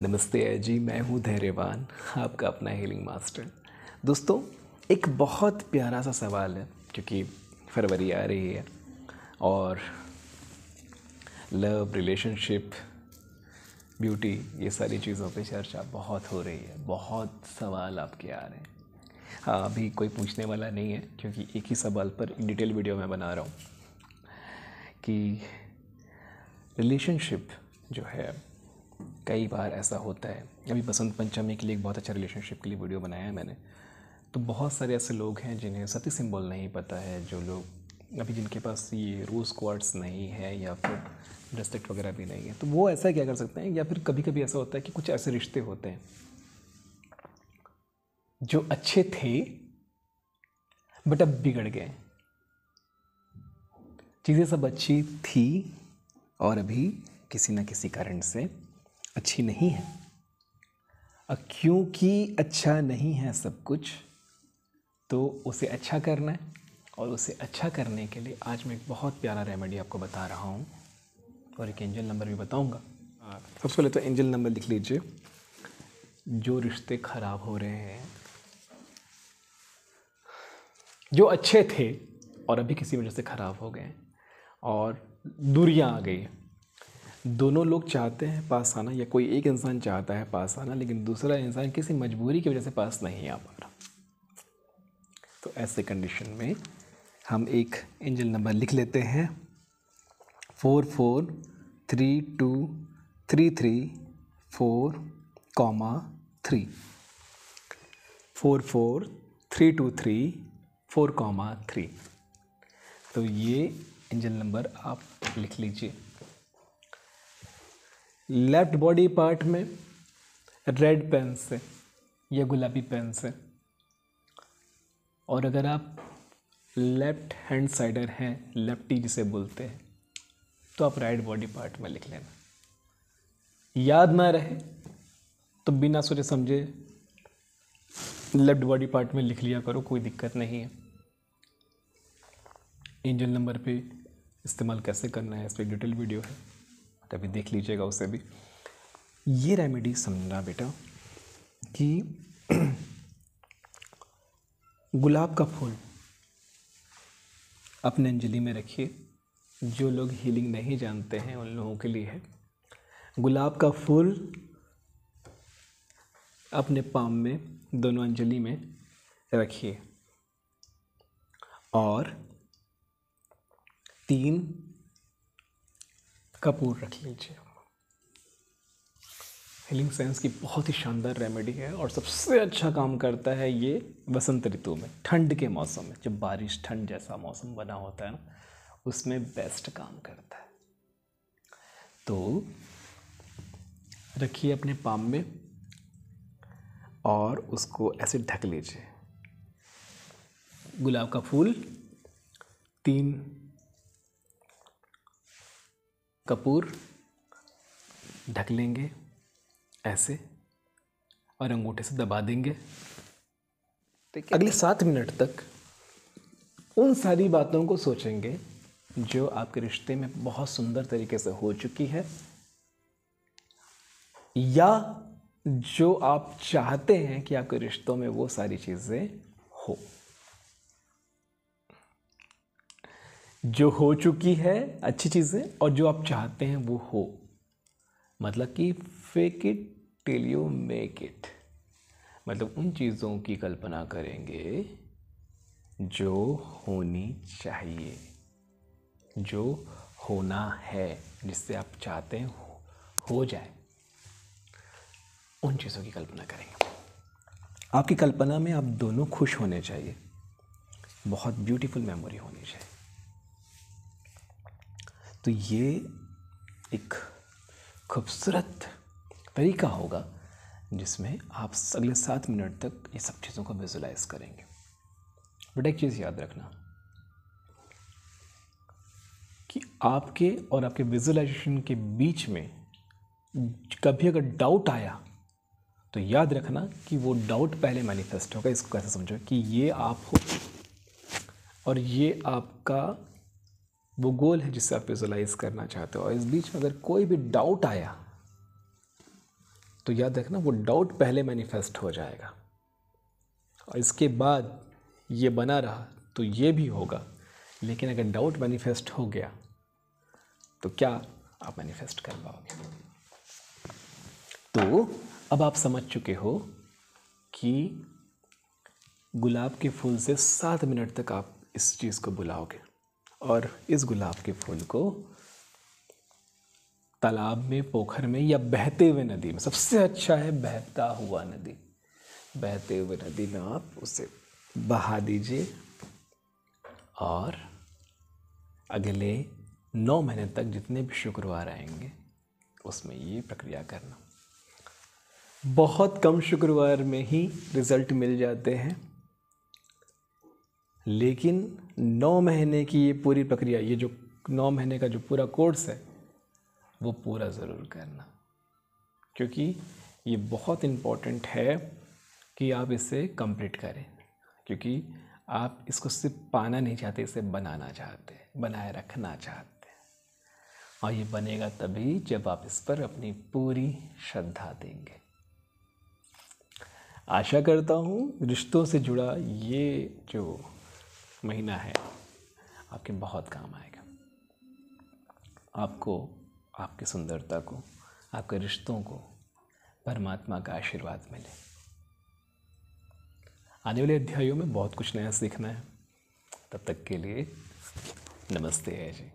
नमस्ते अजी, मैं हूँ धैर्यवान, आपका अपना हीलिंग मास्टर दोस्तों, एक बहुत प्यारा सा सवाल है, क्योंकि फरवरी आ रही है, और लव रिलेशनशिप ब्यूटी ये सारी चीज़ों पे चर्चा बहुत हो रही है, बहुत सवाल आपके आ रहे हैं। हाँ अभी कोई पूछने वाला नहीं है, क्योंकि एक ही सवाल पर डिटेल वीडियो मैं बना रहा हूँ, कि रिलेशनशिप जो है कई बार ऐसा होता है। अभी बसंत पंचमी के लिए एक बहुत अच्छा रिलेशनशिप के लिए वीडियो बनाया है मैंने। तो बहुत सारे ऐसे लोग हैं जिन्हें सती सिंबल नहीं पता है, जो लोग अभी जिनके पास ये रोज़ क्वार्ट्स नहीं है या फिर ब्रेसलेट वगैरह भी नहीं है। तो वो ऐसा क्या कर सकते हैं या फिर कभी कभी ऐसा होता है कि कुछ ऐसे रिश्ते होते हैं, जो अच्छे थे बट अब बिगड़ गए चीज़ें सब अच्छी थी और अभी किसी न किसी कारण से अच्छी नहीं है। क्योंकि अच्छा नहीं है सब कुछ तो उसे अच्छा करना है और उसे अच्छा करने के लिए आज मैं एक बहुत प्यारा रेमेडी आपको बता रहा हूँ और एक एंजल नंबर भी बताऊँगा। सबसे पहले तो एंजल नंबर लिख लीजिए। जो रिश्ते ख़राब हो रहे हैं जो अच्छे थे और अभी किसी वजह से ख़राब हो गए और दूरियाँ आ गई दोनों लोग चाहते हैं पास आना या कोई एक इंसान चाहता है पास आना लेकिन दूसरा इंसान किसी मजबूरी की वजह से पास नहीं आ पा रहा तो ऐसे कंडीशन में हम एक एंजल नंबर लिख लेते हैं। Four four three two three three four comma three. Four four three two three four comma three. तो ये एंजल नंबर आप लिख लीजिए। लेफ़्ट बॉडी पार्ट में रेड पेन से या गुलाबी पेन से। और अगर आप लेफ़्ट हैंड साइडर हैं, लेफ्टी जिसे बोलते हैं तो आप राइट बॉडी पार्ट में लिख लेना। याद ना रहे तो बिना सोचे समझे लेफ़्ट बॉडी पार्ट में लिख लिया करो, कोई दिक्कत नहीं है। एंजल नंबर पे इस्तेमाल कैसे करना है, इस पर डिटेल वीडियो है। कभी देख लीजिएगा उसे भी। ये रेमेडी समझना बेटा कि गुलाब का फूल अपने अंजलि में रखिए। जो लोग हीलिंग नहीं जानते हैं, उन लोगों के लिए है। गुलाब का फूल अपने पाम में, दोनों अंजलि में रखिए। और तीन कपूर रख लीजिए। हीलिंग सेंस की बहुत ही शानदार रेमेडी है और सबसे अच्छा काम करता है ये वसंत ऋतु में, ठंड के मौसम में। जब बारिश, ठंड जैसा मौसम बना होता है ना, उसमें बेस्ट काम करता है। तो रखिए अपने पाम में और उसको ऐसे ढक लीजिए। गुलाब का फूल, तीन कपूर ढक लेंगे ऐसे और अंगूठे से दबा देंगे। अगले सात मिनट तक उन सारी बातों को सोचेंगे जो आपके रिश्ते में बहुत सुंदर तरीके से हो चुकी है या जो आप चाहते हैं कि आपके रिश्तों में वो सारी चीज़ें हो। जो हो चुकी है अच्छी चीज़ें और जो आप चाहते हैं वो हो। मतलब कि fake it till you make it मतलब उन चीज़ों की कल्पना करेंगे जो होनी चाहिए जो होना है जिससे आप चाहते हैं हो, हो जाए। उन चीज़ों की कल्पना करेंगे। आपकी कल्पना में आप दोनों खुश होने चाहिए। बहुत ब्यूटीफुल मेमोरी होनी चाहिए। तो ये एक खूबसूरत तरीका होगा जिसमें आप अगले सात मिनट तक ये सब चीज़ों को विजुलाइज करेंगे। बट एक चीज़ याद रखना कि आपके और आपके विजुलाइजेशन के बीच में कभी अगर डाउट आया तो याद रखना कि वो डाउट पहले मैनिफेस्ट होगा। इसको कैसे समझो कि ये आप हो और ये आपका वो गोल है जिससे आप विजुलाइज करना चाहते हो। और इस बीच में अगर कोई भी डाउट आया तो याद रखना वो डाउट पहले मैनिफेस्ट हो जाएगा। और इसके बाद ये बना रहा तो ये भी होगा। लेकिन अगर डाउट मैनिफेस्ट हो गया तो क्या आप मैनिफेस्ट कर पाओगे? तो अब आप समझ चुके हो कि गुलाब के फूल से सात मिनट तक आप इस चीज़ को बुलाओगे। और इस गुलाब के फूल को तालाब में, पोखर में या बहते हुए नदी में, सबसे अच्छा है बहता हुआ नदी। बहते हुए नदी में आप उसे बहा दीजिए और अगले नौ महीने तक जितने भी शुक्रवार आएँगे, उसमें ये प्रक्रिया करना। बहुत कम शुक्रवार में ही रिज़ल्ट मिल जाते हैं। लेकिन नौ महीने की ये पूरी प्रक्रिया, ये जो नौ महीने का जो पूरा कोर्स है, वो पूरा ज़रूर करना। क्योंकि ये बहुत इम्पोर्टेंट है कि आप इसे कंप्लीट करें। क्योंकि आप इसको सिर्फ़ पाना नहीं चाहते, इसे बनाना चाहते बनाए रखना चाहते और ये बनेगा तभी जब आप इस पर अपनी पूरी श्रद्धा देंगे। आशा करता हूँ रिश्तों से जुड़ा ये जो महीना है, आपके बहुत काम आएगा। आपको, आपकी सुंदरता को, आपके रिश्तों को परमात्मा का आशीर्वाद मिले। आने वाले अध्यायों में बहुत कुछ नया सीखना है। तब तक के लिए नमस्ते है जी